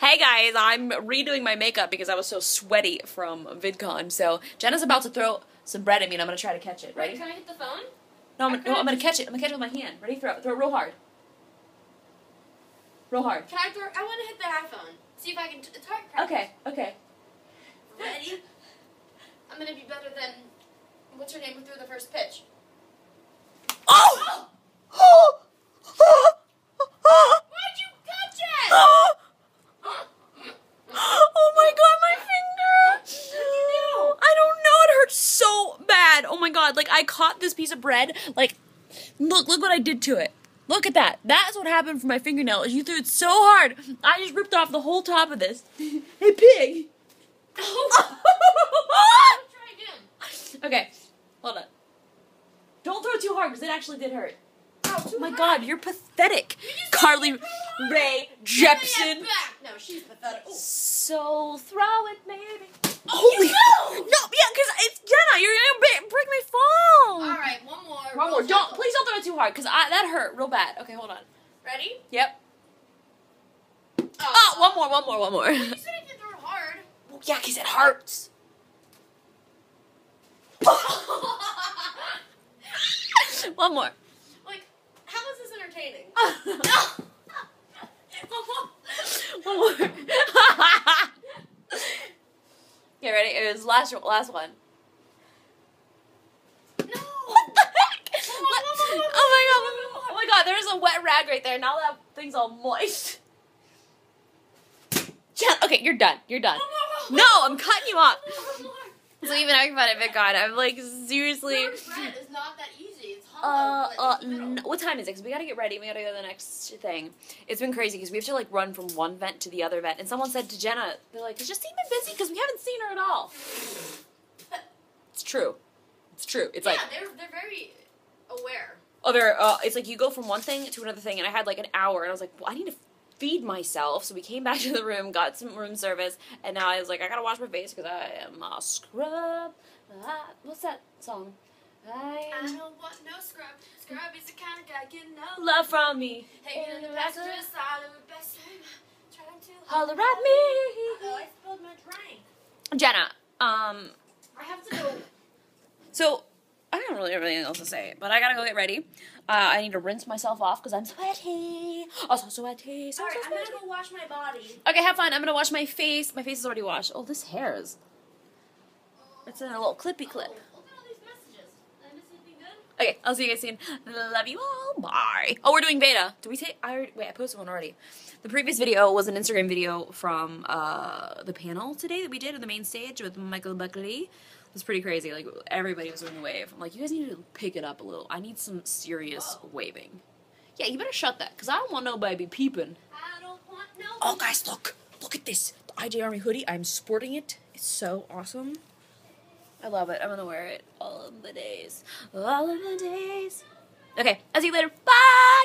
Hey guys, I'm redoing my makeup because I was so sweaty from VidCon. So Jenna's about to throw some bread at me, and I'm gonna try to catch it. Ready? Wait, can I hit the phone? No, I'm, no, I'm gonna catch it. I'm gonna catch it with my hand. Ready? Throw it. Throw it real hard. Real hard. Can I throw? I want to hit the iPhone. See if I can. It's hard. Okay. Okay. Ready? I'm gonna be better than. What's her name? Who threw the first pitch? Oh! Why'd you touch it? Oh my god, my finger! I don't know, it hurts so bad. Oh my god, like I caught this piece of bread, like look, look what I did to it. Look at that. That's what happened for my fingernail. is You threw it so hard. I just ripped off the whole top of this. hey pig. Oh. Try again. okay, hold on. Don't throw it too hard because it actually did hurt. Oh, Oh my god, you're pathetic. Carly Rae Jepsen. No, she's pathetic. Oh. So throw it, maybe. Holy no! No, yeah, because it's Jenna. You're gonna ba- break my phone. All right, one more. One real more. Don't gentle. please don't throw it too hard, because I that hurt real bad. Okay, hold on. Ready? Yep. Oh, oh one more, one more, one more. You said I can throw hard. Well, yeah, because it hurts. one more. like, how is this entertaining? one more. okay, ready? It was last last one. no. What the heck? One more, one more, one more, oh my god! one more, one Oh my god! There's right there. Now that thing's all moist. Okay, you're done. You're done. No, I'm cutting you off. So even fun of it, God, I'm like seriously. Bread is not that easy. It's Uh, hollow. uh, but n- what time is it? Because we gotta get ready. We gotta go to the next thing. It's been crazy because we have to like run from one vent to the other vent. And someone said to Jenna, they're like, "Is Justine been busy? Because we haven't seen her at all." It's true. It's true. It's yeah, like they're they're very aware. Oh, they're, uh, it's like you go from one thing to another thing, and I had like an hour, and I was like, well, I need to feed myself. So we came back to the room, got some room service, and now I was like, I gotta wash my face because I am a scrub. Ah, what's that song? I I don't want no scrub. Scrub is the kind of guy getting no love from me. In the passenger side of a best to Holler at me. Uh-oh, I spilled my drink. Jenna, um, I have to go. so really have anything else to say, but I gotta go get ready. Uh, I need to rinse myself off because I'm sweaty. Oh, so sweaty. So, All right, so I'm gonna go wash my body. Okay, have fun. I'm gonna wash my face. My face is already washed. Oh, this hair is. It's in a little clippy clip. Oh, look at all these messages. Did I miss anything good? Okay, I'll see you guys soon. Love you all. Bye. Oh, we're doing beta. Did we take? I already, wait. I posted one already. The previous video was an Instagram video from uh, the panel today that we did on the main stage with Michael Buckley. It was pretty crazy. Like everybody was doing the wave. I'm like, you guys need to pick it up a little. I need some serious waving. Yeah, you better shut that because I don't want nobody peeping. I don't want no. Oh, guys, look. Look at this. The IJ Army hoodie. I'm sporting it. It's so awesome. I love it. I'm going to wear it all of the days. All of the days. Okay, I'll see you later. Bye.